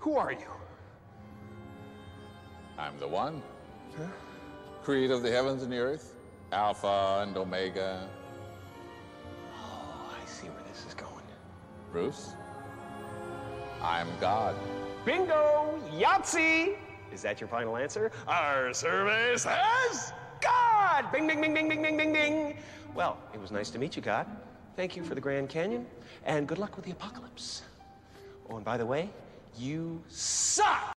Who are you? I'm the one. Creator of the heavens and the earth, Alpha and Omega. Oh, I see where this is going. Bruce, I'm God. Bingo! Yahtzee! Is that your final answer? Our service has God! Bing, bing, bing, bing, bing, bing, bing, bing. Well, it was nice to meet you, God. Thank you for the Grand Canyon, and good luck with the apocalypse. Oh, and by the way, you suck!